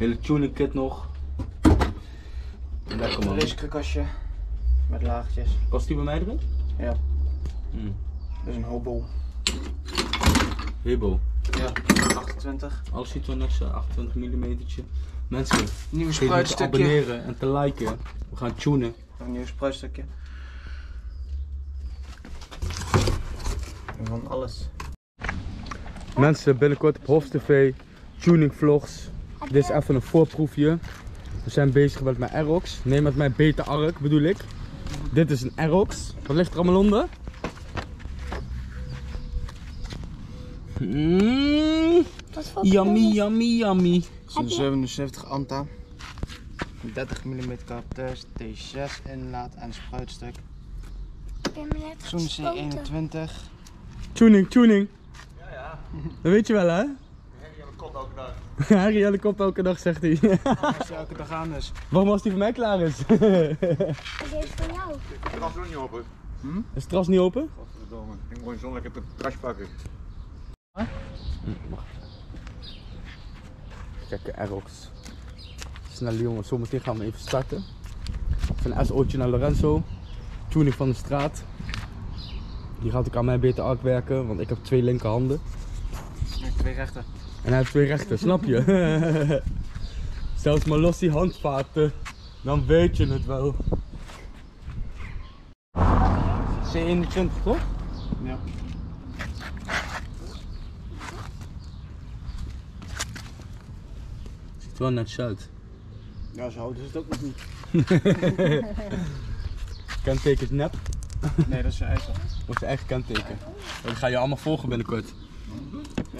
Hele tuning kit nog. Lekker man. Een racekrukastje met laagjes. Kost die bij mij erin? Ja. Hmm. Dus een hobo. Hebo. Ja, 28. Alles ziet er niks, eh, 28 mm. Mensen, Nieuw niet te spruitstukje. abonneren en te liken. We gaan tunen. Een nieuw spruitstukje. En Van alles. Mensen, binnenkort op Hof TV, tuning vlogs. Dit is even een voorproefje. We zijn bezig met mijn Aerox. Nee, met mijn Beta Arc bedoel ik. Dit is een Aerox. Wat ligt er allemaal onder? Mm, yummy, yummy, yummy. Zo'n 77 Anta. 30 mm capteurs, T6 inlaat en spruitstuk. Gespoten. C21. Tuning, tuning. Ja, ja. Dat weet je wel, hè? Harry kop elke dag. Harry kop elke dag, zegt hij. Als hij elke dag aan is. Waarom als die voor mij klaar is? Ik is van jou. Het terras nog niet open. is het terras niet open? Godverdomme. Ik moet gewoon zo lekker het terras pakken. Gekke Aerox. Snelle jongen, zometeen gaan we even starten. Van SO'tje naar Lorenzo. Tuning van de straat. Die gaat ook aan mijn beter arc werken, want ik heb twee linkerhanden. Met twee rechten. En hij heeft twee rechter, snap je? Zelfs maar los die handvaten, dan weet je het wel. C21 toch? Ja. Ziet wel netjes uit. Ja, zo oud is het ook nog niet. Kenteken is nep. Nee, dat is zijn ijzer. Dat is zijn eigen kenteken. Dat ga je allemaal volgen binnenkort.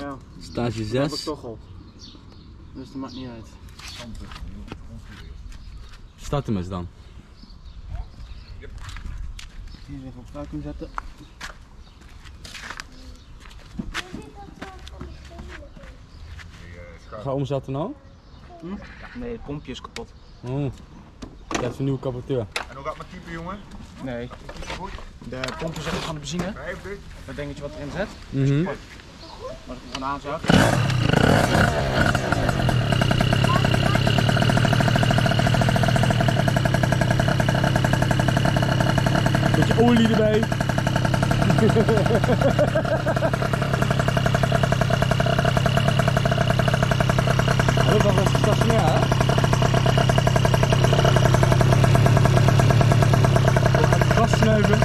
Ja, Stage dat heb ik 6. toch al. Dus dat maakt niet uit. Start hem eens dan. Hier even op vacuüm zetten. Ga omzetten nou. Nee, het pompje is kapot. Oh. Dat is een nieuwe capacteur. En hoe gaat mijn type jongen? Nee. Goed? De pompje zit van de benzine. Dat dingetje wat erin zit. Mhm. Wat ik ervan aanzag. Beetje olie erbij. Dat was wel stationair, hè? Gas snuiven.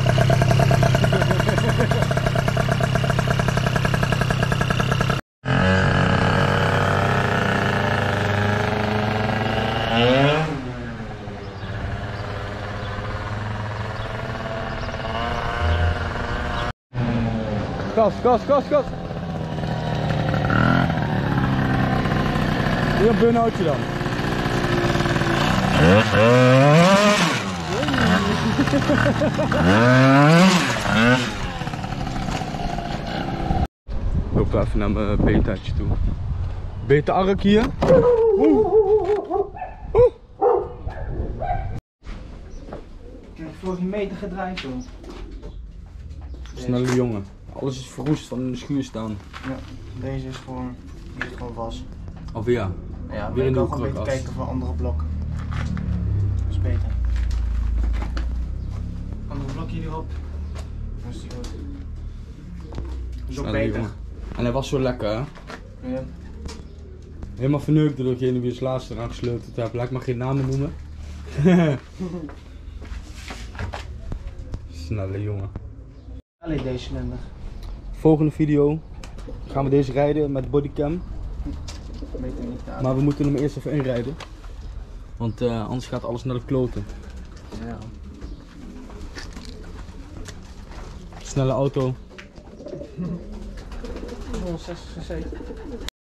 Gas, gas, gas, gas. Doe een burn-outje dan. Ik loop even naar mijn betaatje toe. Beta ark hier. Ik heb vorige meter gedraaid toen. Snelle jongen. Alles is verroest van in de schuur staan. Ja, deze is gewoon, die is gewoon vast. Of ja. Ja, Weer weer een ook een beetje kijken voor andere blokken. Dat is beter. Andere blokje hierop. Dan is die goed. Zo Snelle beter. jongen. En hij was zo lekker hè. Ja. Helemaal verneukt door degene wie als laatste eraan gesleuteld heeft. Laat ik maar geen namen noemen. Snelle jongen. LED-cilinder. Volgende video gaan we deze rijden met bodycam. Maar we moeten hem eerst even inrijden. Want eh, anders gaat alles naar de kloten. Ja. Snelle auto. 160 cc.